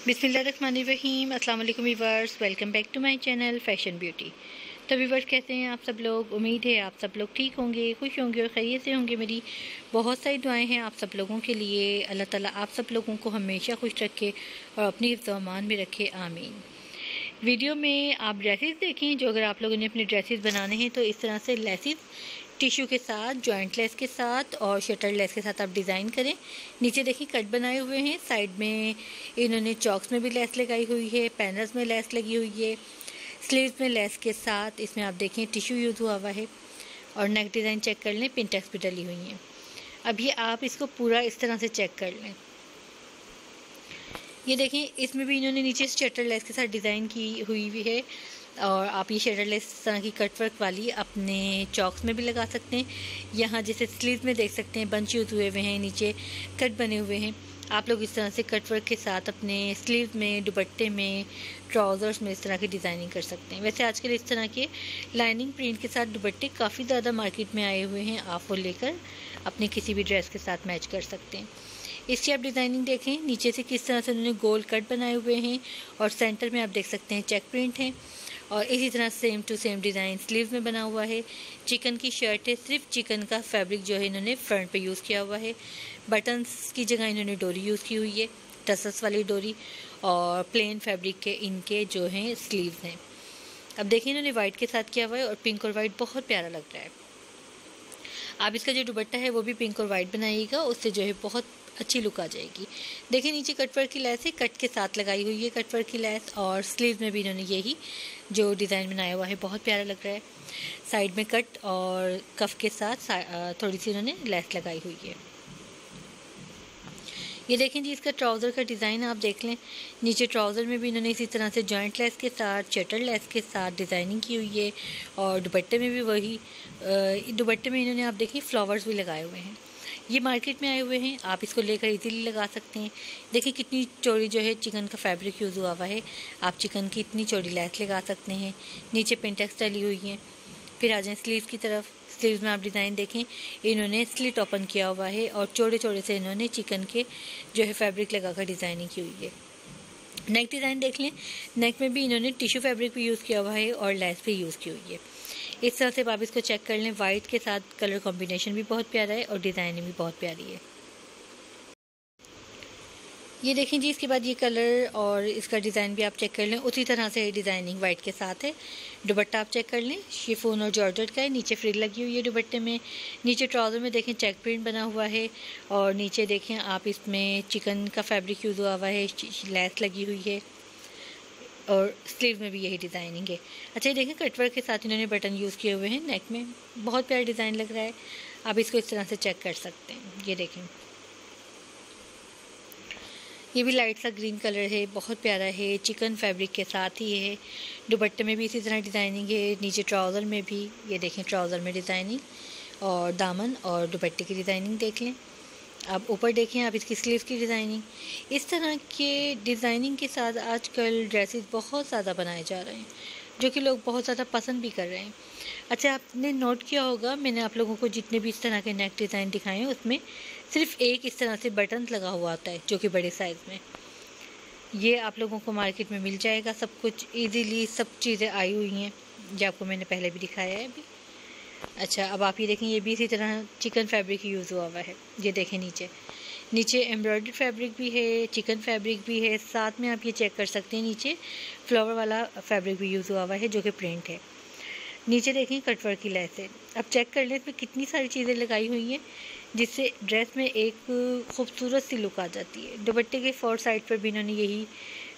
बिसमीम अल्लाम viewers welcome back to my channel fashion beauty. तो viewers कैसे हैं, आप सब लोग, उम्मीद है आप सब लोग ठीक होंगे, खुश होंगे और खैरियत से होंगे। मेरी बहुत सारी दुआएँ हैं आप सब लोगों के लिए। अल्लाह ताला आप सब लोगों को हमेशा खुश रखे और अपनी हिफ्जमान में रखे, आमीन। वीडियो में आप ड्रेसेस देखें, जो अगर आप लोगों ने अपने ड्रेसेस बनाने हैं तो इस तरह से लेसिस टिश्यू के साथ जॉइंट लेस के साथ और शटर लेस के साथ आप डिज़ाइन करें। नीचे देखिए कट बनाए हुए हैं। साइड में इन्होंने चॉक्स में भी लेस लगाई हुई है पैनल्स में लेस लगी हुई है। स्लीव्स में लेस के साथ इसमें आप देखें टिश्यू यूज़ हुआ हुआ है और नेक डिज़ाइन चेक कर लें पिन पिंटेक्स भी डली हुई हैं। अभी आप इसको पूरा इस तरह से चेक कर लें। ये देखें, इसमें भी इन्होंने नीचे शटर लेस के साथ डिज़ाइन की हुई भी है और आप ये शटर लेस तरह की कट वर्क वाली अपने चॉक्स में भी लगा सकते हैं। यहाँ जैसे स्लीव में देख सकते हैं बंच यूज़ हुए हुए हैं, नीचे कट बने हुए हैं। आप लोग इस तरह से कट वर्क के साथ अपने स्लीव में, दुपट्टे में ट्राउज़र्स में इस तरह की डिज़ाइनिंग कर सकते हैं। वैसे आजकल इस तरह के लाइनिंग प्रिंट के साथ दुपट्टे काफ़ी ज़्यादा मार्केट में आए हुए हैं। आप वो लेकर अपने किसी भी ड्रेस के साथ मैच कर सकते हैं। इसकी आप डिज़ाइनिंग देखें, नीचे से किस तरह से उन्होंने गोल कट बनाए हुए हैं और सेंटर में आप देख सकते हैं चेक प्रिंट है और इसी तरह same to same design sleeve में बना हुआ है। चिकन की शर्ट है, सिर्फ़ चिकन का फैब्रिक जो है इन्होंने फ्रंट पे यूज़ किया हुआ है। बटन्स की जगह इन्होंने डोरी यूज़ की हुई है टसस वाली डोरी और प्लेन फैब्रिक के इनके जो हैं स्लीव्स हैं। अब देखिए इन्होंने वाइट के साथ किया हुआ है और पिंक और वाइट बहुत प्यारा लग रहा है। आप इसका जो दुपट्टा है वो भी पिंक और वाइट बनाइएगा, उससे जो है बहुत अच्छी लुक आ जाएगी। देखिए, नीचे कटवर की लैस है, कट के साथ लगाई हुई है कटवर की लैस और स्लीव में भी इन्होंने यही जो डिज़ाइन बनाया हुआ है, बहुत प्यारा लग रहा है। साइड में कट और कफ के साथ थोड़ी सी इन्होंने लैस लगाई हुई है। ये देखें जी, इसका ट्राउज़र का डिज़ाइन आप देख लें। नीचे ट्राउज़र में भी इन्होंने इसी तरह से जॉइंट लेस के साथ, चटर लेस के साथ डिज़ाइनिंग की हुई है और दुपट्टे में भी वही दुपट्टे में इन्होंने आप देखें फ्लावर्स भी लगाए हुए हैं। ये मार्केट में आए हुए हैं, आप इसको लेकर इजीली लगा सकते हैं। देखिए कितनी चौड़ी जो है चिकन का फैब्रिक यूज़ हुआ हुआ है। आप चिकन की इतनी चौड़ी लैस लगा सकते हैं। नीचे पेंटेक्स डली हुई हैं। फिर आ जाएँ स्लीव की तरफ़। स्लीव में आप डिज़ाइन देखें, इन्होंने स्लिट ओपन किया हुआ है और चौड़े चौड़े से इन्होंने चिकन के जो है फैब्रिक लगाकर डिज़ाइनिंग की हुई है। नेक डिज़ाइन देख लें। नेक में भी इन्होंने टिश्यू फैब्रिक भी यूज़ किया हुआ है और लेस भी यूज़ की हुई है। इस तरह से आप इसको चेक कर लें। वाइट के साथ कलर कॉम्बिनेशन भी बहुत प्यारा है और डिज़ाइनिंग भी बहुत प्यारी है। ये देखें जी, इसके बाद ये कलर और इसका डिज़ाइन भी आप चेक कर लें। उसी तरह से डिज़ाइनिंग वाइट के साथ है। दुपट्टा आप चेक कर लें। शिफोन और जॉर्जेट का है। नीचे फ्रिल लगी हुई है दुपट्टे में। नीचे ट्राउज़र में देखें चेक प्रिंट बना हुआ है और नीचे देखें आप इसमें चिकन का फैब्रिक यूज़ हुआ हुआ है। लेस लगी हुई है। और स्लीव में भी यही डिज़ाइनिंग है। अच्छा ये देखें कटवर्क के साथ इन्होंने बटन यूज़ किए हुए हैं नेक में। बहुत प्यारा डिज़ाइन लग रहा है। आप इसको इस तरह से चेक कर सकते हैं। ये देखें। ये भी लाइट सा ग्रीन कलर है, बहुत प्यारा है। चिकन फैब्रिक के साथ ही है। दुपट्टे में भी इसी तरह डिज़ाइनिंग है। नीचे ट्राउज़र में भी, ये देखें ट्राउज़र में डिज़ाइनिंग और दामन और दुपट्टे की डिज़ाइनिंग देख लें। आप ऊपर देखें, आप इसकी स्लीव की डिज़ाइनिंग इस तरह के डिज़ाइनिंग के साथ आजकल ड्रेसेस बहुत ज़्यादा बनाए जा रहे हैं, जो कि लोग बहुत ज़्यादा पसंद भी कर रहे हैं। अच्छा आपने नोट किया होगा, मैंने आप लोगों को जितने भी इस तरह के नेक डिज़ाइन दिखाए हैं, उसमें सिर्फ़ एक इस तरह से बटन लगा हुआ आता है, जो कि बड़े साइज़ में। ये आप लोगों को मार्केट में मिल जाएगा, सब कुछ इजीली सब चीज़ें आई हुई हैं, जो आपको मैंने पहले भी दिखाया है अभी। अच्छा अब आप ये देखें, ये भी इसी तरह चिकन फैब्रिक यूज़ हुआ हुआ है। ये देखें नीचे। नीचे एम्ब्रॉयडरी फैब्रिक भी है, चिकन फैब्रिक भी है, साथ में आप ये चेक कर सकते हैं, नीचे फ्लावर वाला फैब्रिक भी यूज़ हुआ हुआ है, जो कि प्रिंट है। नीचे देखें कटवर की लैस अब चेक कर लें, इसमें कितनी सारी चीज़ें लगाई हुई हैं, जिससे ड्रेस में एक खूबसूरत सी लुक आ जाती है। दुपट्टे के फोर साइड पर भी इन्होंने यही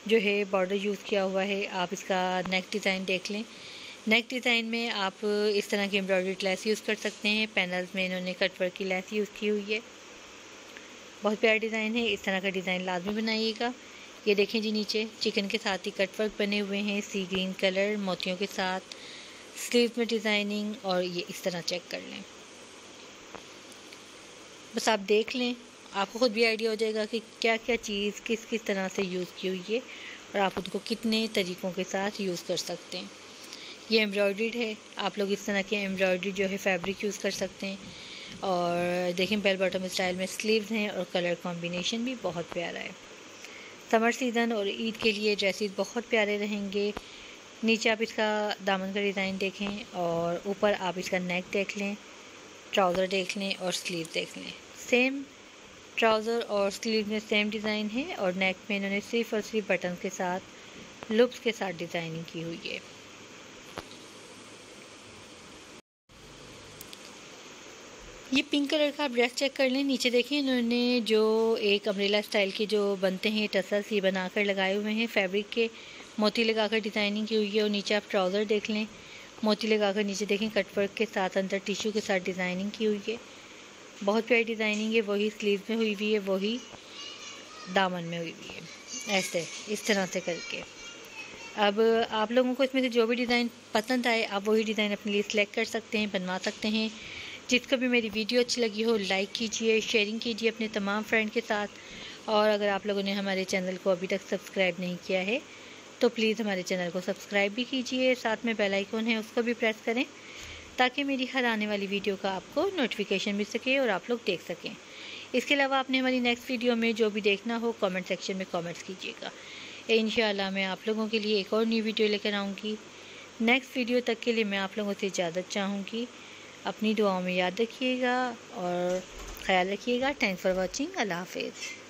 जो है बॉर्डर यूज़ किया हुआ है। आप इसका नेक डिज़ाइन देख लें। नेक डिज़ाइन में आप इस तरह की एम्ब्रॉयडरी लैस यूज़ कर सकते हैं। पैनल्स में इन्होंने कटवर्क की लैस यूज़ की हुई है। बहुत प्यारा डिज़ाइन है। इस तरह का डिज़ाइन लाजमी बनाइएगा। ये देखें जी नीचे। चिकन के साथ ही कटवर्क बने हुए हैं। सी ग्रीन कलर, मोतियों के साथ। स्लीव में डिज़ाइनिंग और ये इस तरह चेक कर लें। बस आप देख लें। आपको ख़ुद भी आइडिया हो जाएगा कि क्या क्या चीज़ किस किस तरह से यूज़ की हुई है और आप उनको कितने तरीक़ों के साथ यूज़ कर सकते हैं। ये एम्ब्रॉयड्रीड है। आप लोग इस तरह के एम्ब्रॉयड्री जो है फैब्रिक यूज़ कर सकते हैं। और देखें बेल बॉटम स्टाइल में स्लीव्स हैं और कलर कॉम्बिनेशन भी बहुत प्यारा है। समर सीज़न और ईद के लिए ड्रेसेस बहुत प्यारे रहेंगे। नीचे आप इसका दामन का डिज़ाइन देखें और ऊपर आप इसका नेक देख लें ट्राउज़र देख लें और स्लीव देख लें। सेम ट्राउज़र और स्लीव में सेम डिज़ाइन है और नेक में इन्होंने सिर्फ़ और सिर्फ़ बटन के साथ लुप्स के साथ डिज़ाइनिंग की हुई है। ये पिंक कलर का आप ड्रेस चेक कर लें। नीचे देखें इन्होंने जो एक अम्ब्रेला स्टाइल के जो बनते हैं टसल्स ये बनाकर लगाए हुए हैं। फैब्रिक के मोती लगाकर डिज़ाइनिंग की हुई है और नीचे आप ट्राउज़र देख लें। मोती लगाकर नीचे देखें कटवर्क के साथ अंदर टिश्यू के साथ डिज़ाइनिंग की हुई है। बहुत प्यारी डिज़ाइनिंग है, वही स्लीव में हुई हुई है, वही दामन में हुई हुई है। ऐसे, इस तरह से करके। अब आप लोगों को इसमें से जो भी डिज़ाइन पसंद आए, आप वही डिज़ाइन अपने लिए सिलेक्ट कर सकते हैं, बनवा सकते हैं। जिसको भी मेरी वीडियो अच्छी लगी हो लाइक कीजिए शेयरिंग कीजिए अपने तमाम फ्रेंड के साथ। और अगर आप लोगों ने हमारे चैनल को अभी तक सब्सक्राइब नहीं किया है तो प्लीज़ हमारे चैनल को सब्सक्राइब भी कीजिए। साथ में बेल आइकन है, उसको भी प्रेस करें, ताकि मेरी हर आने वाली वीडियो का आपको नोटिफिकेशन मिल सके और आप लोग देख सकें। इसके अलावा आपने हमारी नेक्स्ट वीडियो में जो भी देखना हो कमेंट सेक्शन में कमेंट्स कीजिएगा। इन मैं आप लोगों के लिए एक और न्यू वीडियो लेकर आऊँगी। नेक्स्ट वीडियो तक के लिए मैं आप लोगों से इजाज़त चाहूँगी। अपनी दुआओं में याद रखिएगा और ख्याल रखिएगा। थैंक फॉर वॉचिंग अल्लाह हाफिज़।